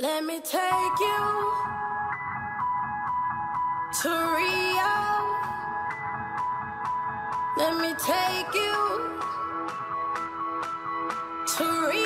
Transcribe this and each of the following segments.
Let me take you to Rio. Let me take you to Rio.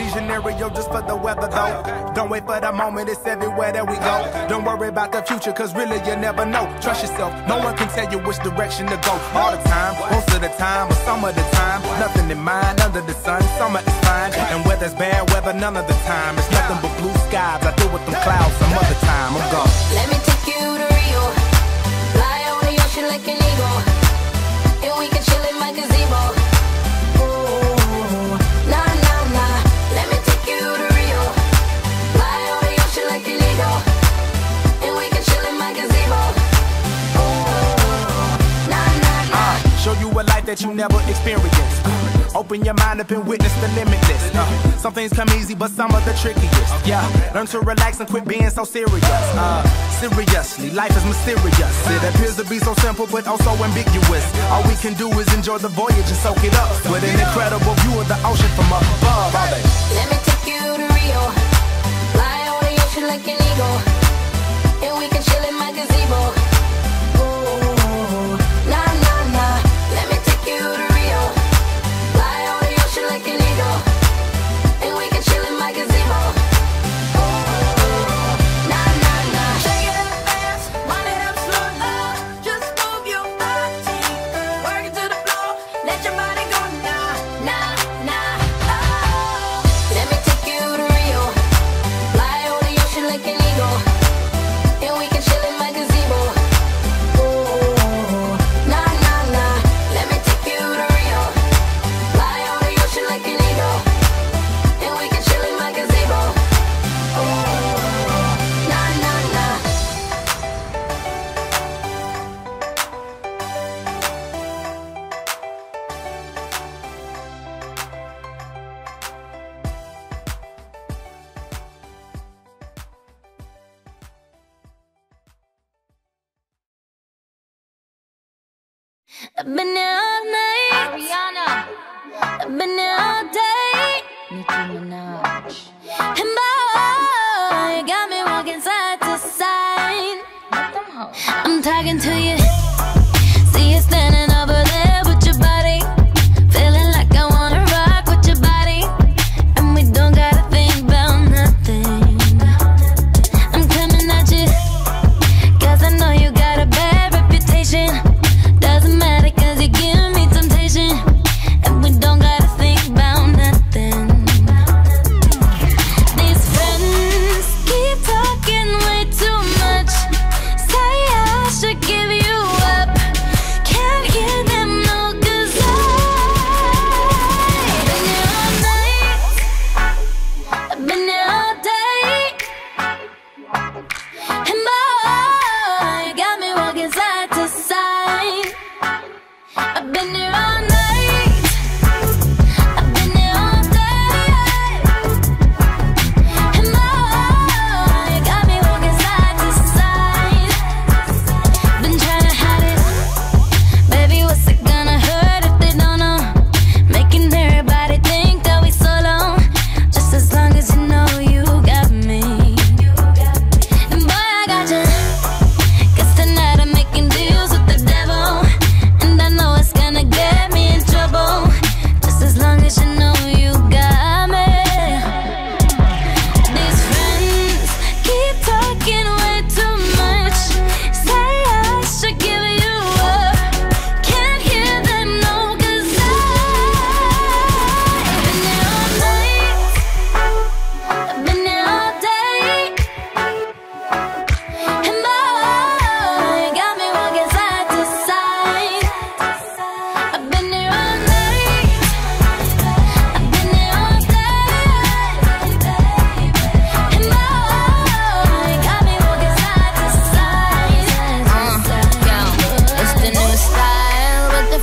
Rio de Janeiro just for the weather though. Don't wait for the moment, it's everywhere that we go. Don't worry about the future, cause really you never know. Trust yourself, no one can tell you which direction to go. All the time, most of the time, or some of the time. Nothing in mind under the sun, summer is fine. And weather's bad weather none of the time. It's nothing but blue skies. I deal with them clouds some other time. I'm gone. Let me take you to Rio. Fly over the ocean like an eagle. And we can chill in my gazebo. Never experienced. Open your mind up and witness the limitless. Uh, some things come easy, but some are the trickiest. Yeah, learn to relax and quit being so serious. Uh, seriously, life is mysterious. It appears to be so simple, but also ambiguous. All we can do is enjoy the voyage and soak it up with an incredible view of the ocean from up above. All day. Let me take you to Rio. Fly over the ocean like an eagle. And we can chill I've been here all night. Ariana. I've been here all day. Nicki Minaj. And boy, you got me walking side to side. I'm talking to you.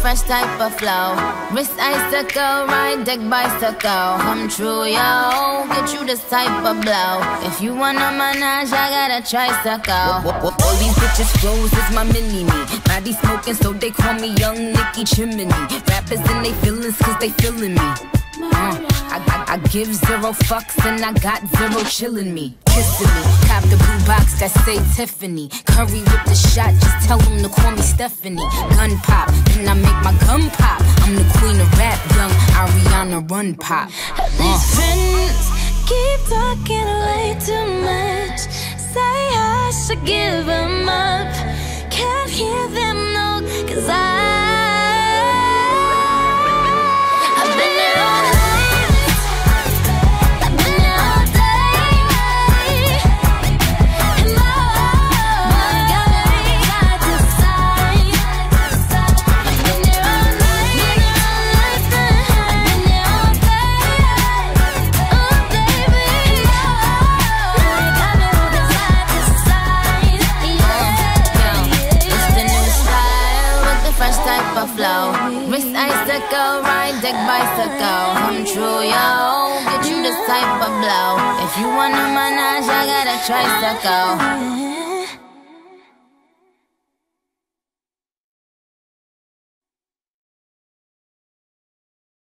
Of flow. Wrist icicle, ride deck bicycle. Come true, yo. Get you this type of blow. If you wanna manage, I got a tricycle. All these bitches flows is my mini me. Body smoking, so they call me Young Nicki Chimney. Rappers and they feelings, cause they feeling me. Uh, I, I, I, give zero fucks and I got zero chillin' me, kissing me. Cop the blue box that say Tiffany. Curry with the shot, just tell them to call me Stephanie. Gun pop, then I make my gun pop. I'm the queen of rap, young Ariana Run Pop. Uh. These friends keep talking way too much. Say I should give them up. Can't hear them, no, cause I. deck bicycle. Come true, yo. Get you this type of blow. If you wanna manage, I got a tricycle.